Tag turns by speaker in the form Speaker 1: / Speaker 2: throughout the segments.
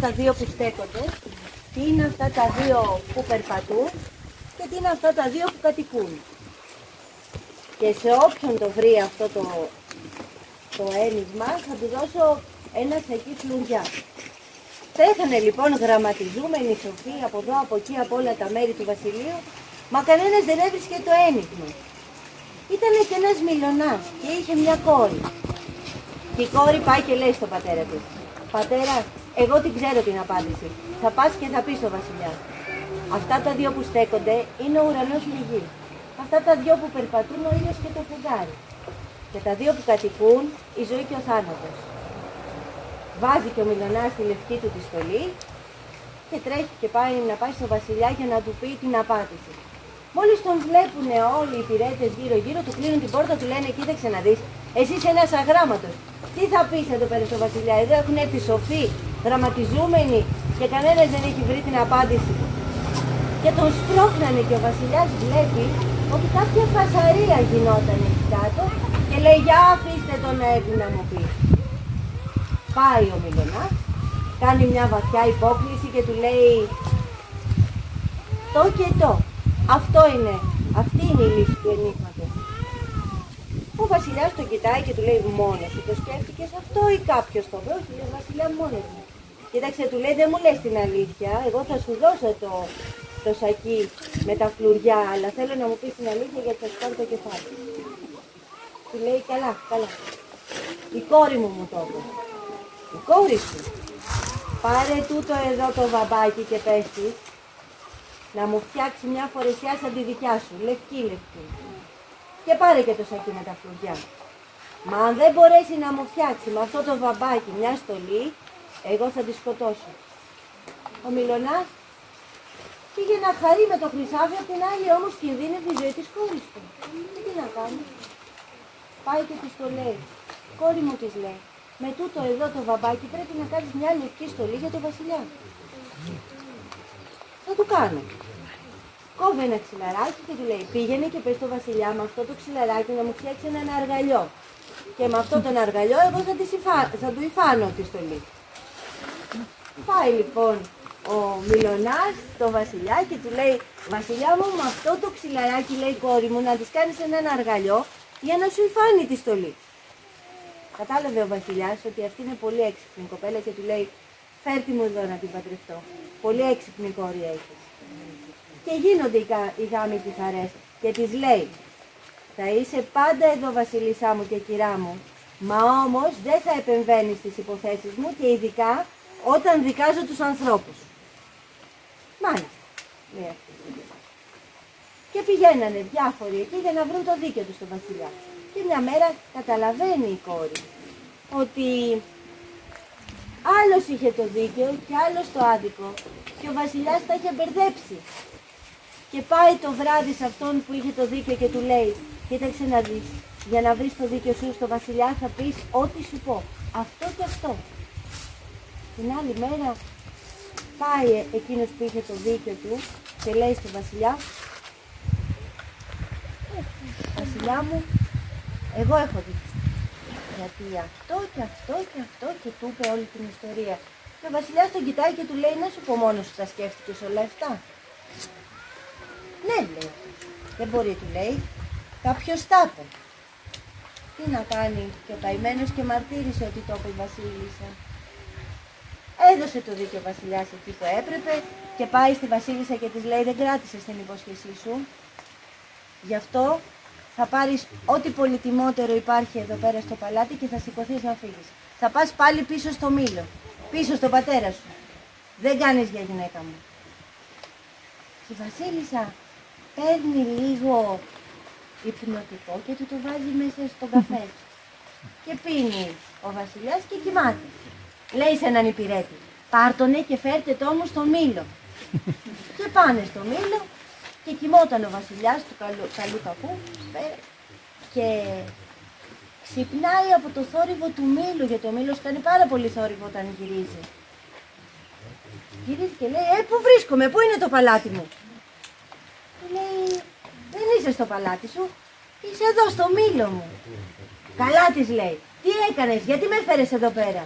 Speaker 1: τα δύο που στέκονται, τι είναι αυτά τα δύο που περπατούν και τι είναι αυτά τα δύο που κατοικούν. Και σε όποιον το βρει αυτό το, το ένιγμα θα του δώσω ένα σακί φλουριά. Τρέχανε λοιπόν γραμματιζούμενοι σοφοί από εδώ, από εκεί, από όλα τα μέρη του βασιλείου, μα κανένας δεν έβρισκε το ένιγμα. Ήτανε και ένας μιλονάς και είχε μια κόρη. Και η κόρη πάει και λέει στον πατέρα της, «Πατέρα, εγώ την ξέρω την απάντηση. Θα πας και θα πεις στο βασιλιάς. Αυτά τα δύο που στέκονται είναι ο ουρανός και η γη. Αυτά τα δύο που περπατούν ο ήλιος και το φεγγάρι. Και τα δύο που κατοικούν η ζωή και ο θάνατος. Βάζει και ο μιλονάς τη λευκή του τη στολή και τρέχει και πάει να πάει στο βασιλιά για να του πει την απάντηση. Μόλις τον βλέπουν όλοι οι υπηρέτες γύρω-γύρω, του κλείνουν την πόρτα, του λένε κοίταξε να δεις, εσύ είσαι ένας αγράμματος. Τι θα πεις εδώ πέρα στο βασιλιά, εδώ έχουν έρθει σοφοί, δραματιζούμενοι και κανένας δεν έχει βρει την απάντηση. Και τον σπρώχνανε και ο βασιλιάς βλέπει ότι κάποια φασαρία γινόταν εκεί κάτω και λέει για αφήστε τον να έρθει να μου πει. Πάει ο Μιλωνάς, κάνει μια βαθιά υπόκληση και του λέει το και το. Αυτό είναι, αυτή είναι η λύση του ενίγματος. Ο βασιλιάς τον κοιτάει και του λέει μόνος σου, το σκέφτηκες αυτό ή κάποιος το βρω, λέει βασιλιά μόνος μου. Κοίταξε, του λέει δεν μου λες την αλήθεια, εγώ θα σου δώσω το, το σακί με τα φλουριά, αλλά θέλω να μου πεις την αλήθεια γιατί θα σκόρω το κεφάλι. Του λέει, καλά, καλά. Η κόρη μου μου το είπε. Η κόρη σου. Πάρε τούτο εδώ το βαμπάκι και πες της, να μου φτιάξει μια φορεσιά σαν τη δικιά σου, λευκή λευκή. Και πάρε και το σακί με τα φλουριά. Μα αν δεν μπορέσει να μου φτιάξει με αυτό το βαμπάκι μια στολή, εγώ θα τη σκοτώσω. Ο Μιλωνάς πήγε να χαρεί με το χρυσάβι, απ' την άλλη όμως κινδύνευε η ζωή της κόρης του. Τι να κάνει; Πάει και της το λέει. Κόρη μου της λέει, με τούτο εδώ το βαμπάκι πρέπει να κάνεις μια λευκή στολή για τον βασιλιά. Θα του κάνω. Κόβει ένα ξυλαράκι και του λέει, πήγαινε και πες στο βασιλιά με αυτό το ξυλαράκι να μου φτιάξει ένα αργαλιό. Και με αυτό τον αργαλιό εγώ θα, θα του υφάνω τη στολή. Πάει λοιπόν ο Μιλονάς το βασιλιά και του λέει «Βασιλιά μου με αυτό το ξυλαράκι λέει κόρη μου να της κάνεις ένα αργαλιό για να σου υφάνει τη στολή». Κατάλαβε ο βασιλιάς ότι αυτή είναι πολύ έξυπνη κοπέλα και του λέει «Φέρτη μου εδώ να την παντρευτώ, πολύ έξυπνη κόρη έχεις». Και γίνονται οι γάμοι της χαρές και της λέει «Θα είσαι πάντα εδώ βασιλισσά μου και κυρά μου, μα όμως δεν θα επεμβαίνεις στις υποθέσεις μου και ειδικά όταν δικάζω τους ανθρώπους. Μάλιστα, λέει αυτή. Και πηγαίνανε διάφοροι εκεί για να βρουν το δίκαιο τους στον βασιλιά. Και μια μέρα καταλαβαίνει η κόρη ότι άλλος είχε το δίκαιο και άλλος το άδικο και ο βασιλιάς τα είχε μπερδέψει. Και πάει το βράδυ σε αυτόν που είχε το δίκαιο και του λέει «Κοίταξε να δεις, για να βρεις το δίκαιο σου στο βασιλιά θα πεις ό,τι σου πω, αυτό και αυτό». Την άλλη μέρα πάει εκείνος που είχε το δίκιο του και λέει στον βασιλιά Βασιλιά μου, εγώ έχω δίκιο. Γιατί αυτό και αυτό και αυτό και του είπε όλη την ιστορία. Και ο βασιλιάς τον κοιτάει και του λέει να σου πω μόνος σου τα σκέφτηκες όλα αυτά. Ναι, λέει. Δεν μπορεί, του λέει. Κάποιος τα είπε. Τι να κάνει και ο καημένος και μαρτύρησε ότι το είπε η βασίλισσα. Έδωσε το δίκαιο ο βασιλιάς εκεί που έπρεπε και πάει στη βασίλισσα και της λέει δεν κράτησες την υπόσχεσή σου. Γι' αυτό θα πάρεις ό,τι πολυτιμότερο υπάρχει εδώ πέρα στο παλάτι και θα σηκωθείς να φύγεις. Θα πας πάλι πίσω στο μήλο, πίσω στον πατέρα σου. Δεν κάνεις για γυναίκα μου. Η βασίλισσα παίρνει λίγο υπνοτικό και του το βάζει μέσα στον καφέ. και πίνει ο βασιλιάς και κοιμάται λέει σε έναν υπηρέτη, πάρτονε και φέρτε το όμως στο μήλο. και πάνε στο μήλο και κοιμόταν ο βασιλιάς του καλού, καλού καπού και ξυπνάει από το θόρυβο του μήλου, γιατί ο μήλος κάνει πάρα πολύ θόρυβο όταν γυρίζει. Γυρίζει και λέει, ε, πού βρίσκομαι, πού είναι το παλάτι μου; Και λέει, δεν είσαι στο παλάτι σου, είσαι εδώ στο μήλο μου. Καλά της λέει, τι έκανες, γιατί με φέρες εδώ πέρα;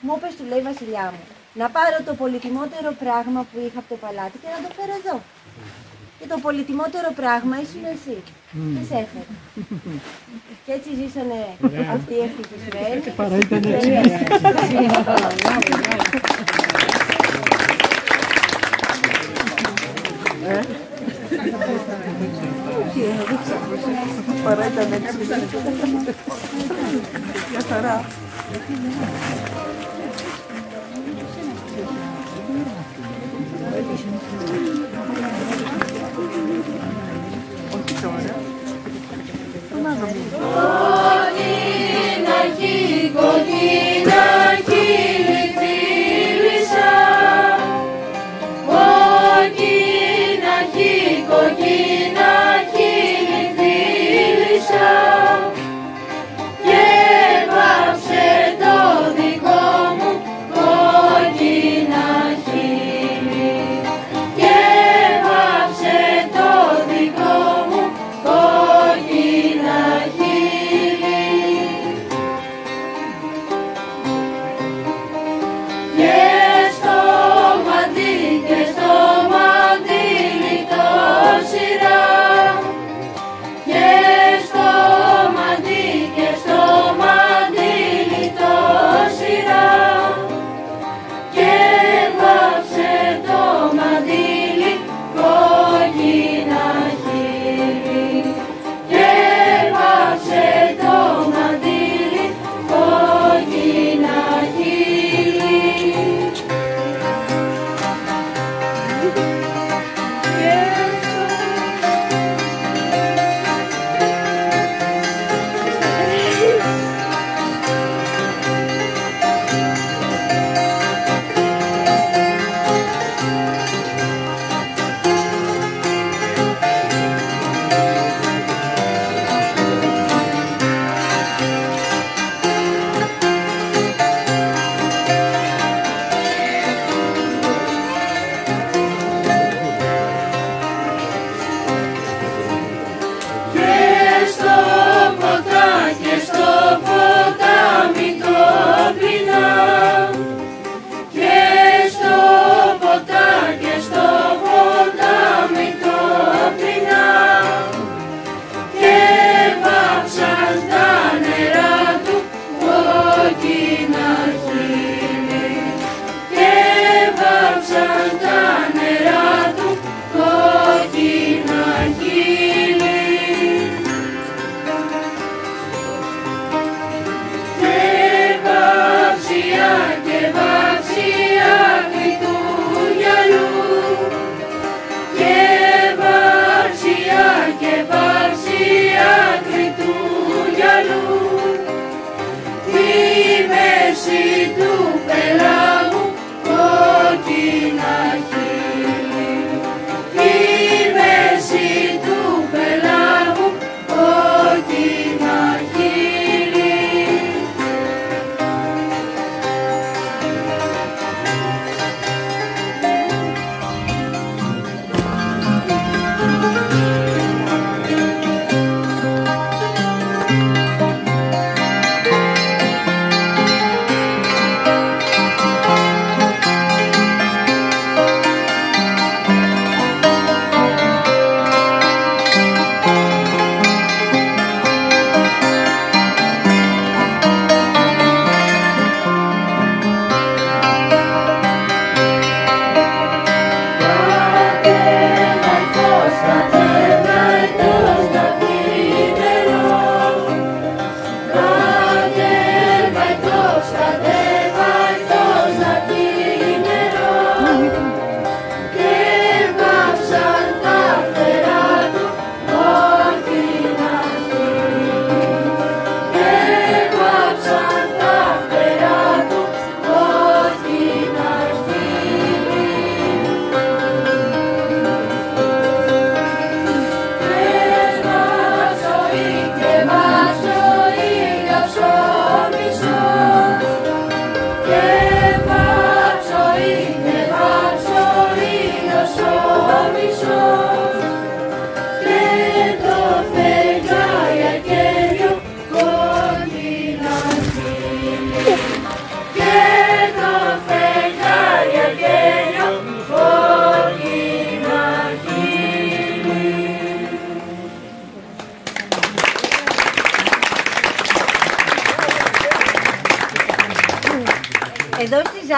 Speaker 1: Μου είπες, του λέει βασιλιά μου, να πάρω το πολυτιμότερο πράγμα που είχα από το παλάτι και να το φέρω εδώ. Και το πολυτιμότερο πράγμα ήσουν εσύ. Τις σε έφερες. Και έτσι ζήσανε αυτοί οι ευτυχισμένοι. Και παρά ήταν έτσι. Παρά ήταν έτσι. Για χαρά.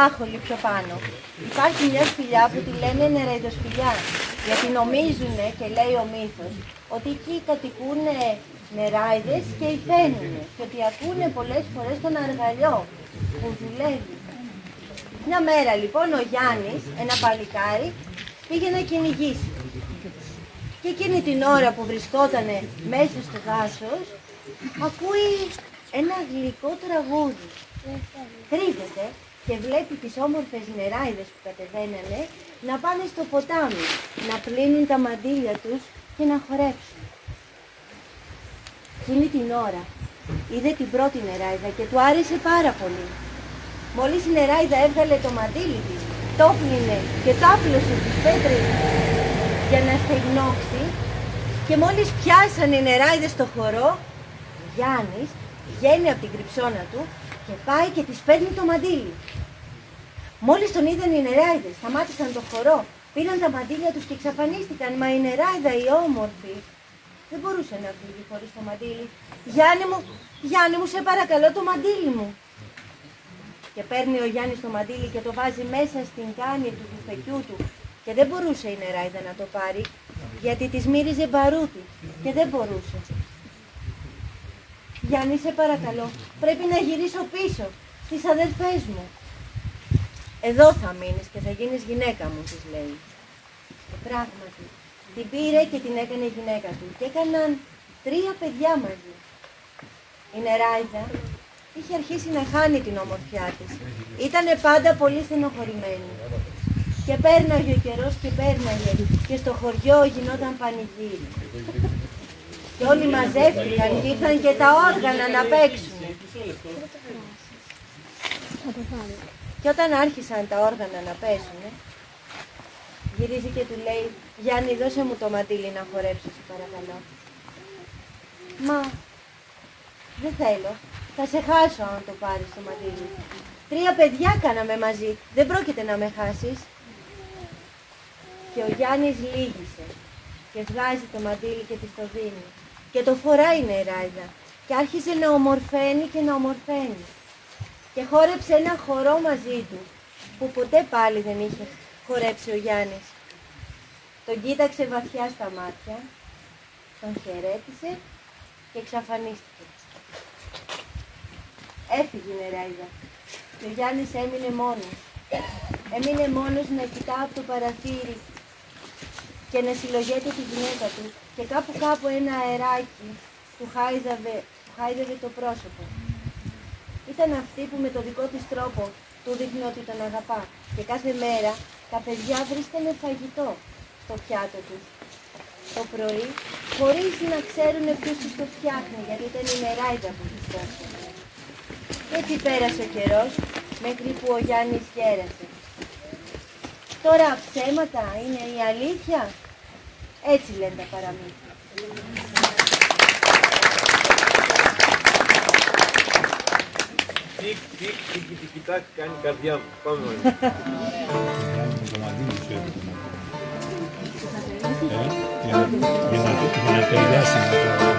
Speaker 1: Εδώ στη Ζάχολη πιο πάνω υπάρχει μια σπηλιά που τη λένε νεραϊδοσπηλιά. Γιατί νομίζουν και λέει ο μύθος ότι εκεί κατοικούν νεράιδες και υφαίνουν και ότι ακούνε πολλές φορές τον αργαλιό που δουλεύει. Μια μέρα λοιπόν ο Γιάννης, ένα παλικάρι, πήγε να κυνηγήσει. Και εκείνη την ώρα που βρισκόταν μέσα στο δάσος, ακούει ένα γλυκό τραγούδι. Κρύβεται και βλέπει τις όμορφες νεράιδες που κατεβαίνανε να πάνε στο ποτάμι, να πλύνουν τα μαντίλια τους και να χορέψουν. Εκείνη την ώρα είδε την πρώτη νεράιδα και του άρεσε πάρα πολύ. Μόλις η νεράιδα έβγαλε το μαντίλι της, το πλύνε και το άπλωσε στις πέτρες για να στεγνώξει και μόλις πιάσανε οι νεράιδες στο χορό, Γιάννης βγαίνει από την κρυψώνα του και πάει και της παίρνει το μαντίλι. Μόλις τον είδαν οι νεράιδες, σταμάτησαν το χορό, πήραν τα μαντίλια τους και εξαφανίστηκαν, μα η νεράιδα η όμορφη δεν μπορούσε να φύγει χωρίς το μαντίλι. Γιάννη μου, Γιάννη μου, σε παρακαλώ το μαντίλι μου. Και παίρνει ο Γιάννης το μαντίλι και το βάζει μέσα στην κάνη του μπουφεκιού του και δεν μπορούσε η νεράιδα να το πάρει γιατί της μύριζε μπαρούτι και δεν μπορούσε. Γιάννη, σε παρακαλώ, πρέπει να γυρίσω πίσω στις αδερφές μου. Εδώ θα μείνεις και θα γίνεις γυναίκα μου, της λέει. Και πράγματι, την πήρε και την έκανε γυναίκα του και έκαναν τρία παιδιά μαζί. Η Νεράιδα είχε αρχίσει να χάνει την ομορφιά της. Ήτανε πάντα πολύ στενοχωρημένη. Και πέρναγε ο καιρός και πέρναγε και στο χωριό γινόταν πανηγύρι. Και όλοι μαζεύτηκαν και ήρθαν και τα όργανα να παίξουν. Και όταν άρχισαν τα όργανα να παίζουν, γυρίζει και του λέει «Γιάννη, δώσε μου το μαντίλι να χορέψω, σε παρακαλώ». «Μα, δεν θέλω. Θα σε χάσω αν το πάρεις το μαντίλι. Τρία παιδιά κάναμε μαζί. Δεν πρόκειται να με χάσεις». Και ο Γιάννης λύγησε και βγάζει το μαντίλι και της το δίνει. Και το φοράει η νεράιδα και άρχισε να ομορφαίνει και να ομορφαίνει. Και χόρεψε ένα χορό μαζί του, που ποτέ πάλι δεν είχε χορέψει ο Γιάννης. Τον κοίταξε βαθιά στα μάτια, τον χαιρέτησε και εξαφανίστηκε. Έφυγε η νεράιδα και ο Γιάννης έμεινε μόνος. Έμεινε μόνος να κοιτά από το παραθύρι και να συλλογέται τη γυναίκα του και κάπου κάπου ένα αεράκι του χάιδευε, του χάιδευε το πρόσωπο. Ήταν αυτή που με το δικό της τρόπο του δείχνει ότι τον αγαπά και κάθε μέρα τα παιδιά βρίσκανε φαγητό στο πιάτο τους. Το πρωί, χωρίς να ξέρουν ποιος τους το φτιάχνει, γιατί ήταν η νεράιδα που τους έφερε. Έτσι πέρασε ο καιρός, μέχρι που ο Γιάννης γέρασε. Τώρα ψέματα είναι η αλήθεια. Έτσι λένε τα παραμύθια.
Speaker 2: Τικ, τικ, τικ, τικ, τικ, κάνει η καρδιά μου. Πάμε όλοι.
Speaker 3: Για να- για να- για να ταιριάσει με το-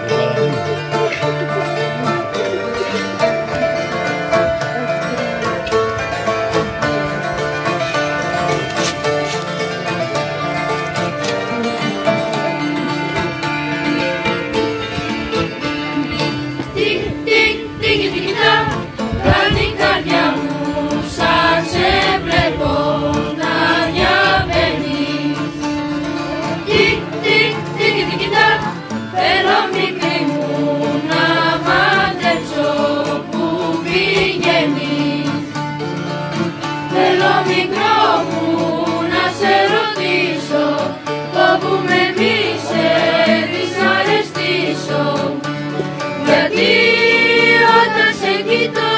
Speaker 4: μικρό μου να σε ρωτήσω, φοβούμαι μη σε δυσαρεστήσω. Γιατί όταν σε κοιτώ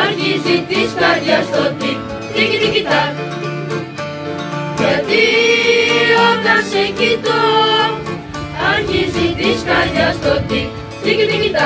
Speaker 4: αρχίζει της καρδιάς το τικ τικ τικ τακ Γιατί όταν σε κοιτώ αρχίζει της καρδιάς το τικ τικ τικ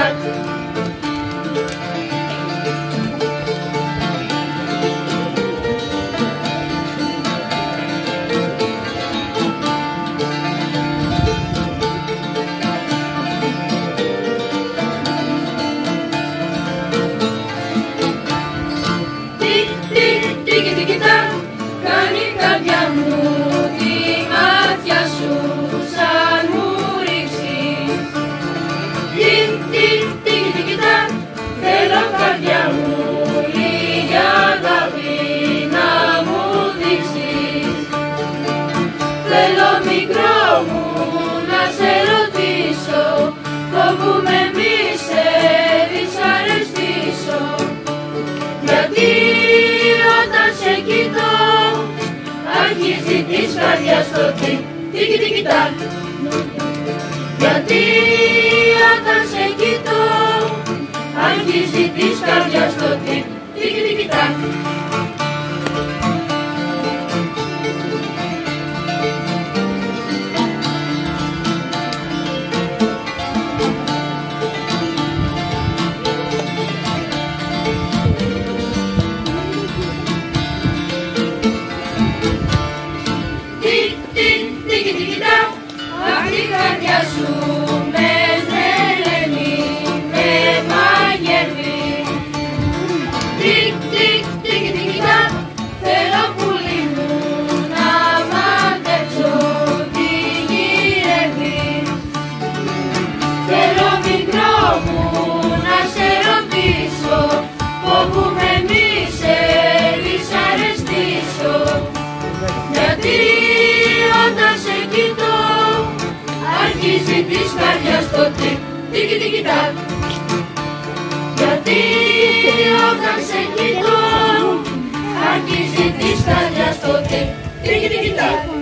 Speaker 4: στο τικ, τικ τικ τακ. Γιατί όταν σε κοιτώ αρχίζει της καρδιάς το τικ, τικ τικ τακ. Το τικ τικ τικ τακ. Γιατί όταν σε κοιτώ Αρχίζει της καρδιάς το τικ τικ τικ τακ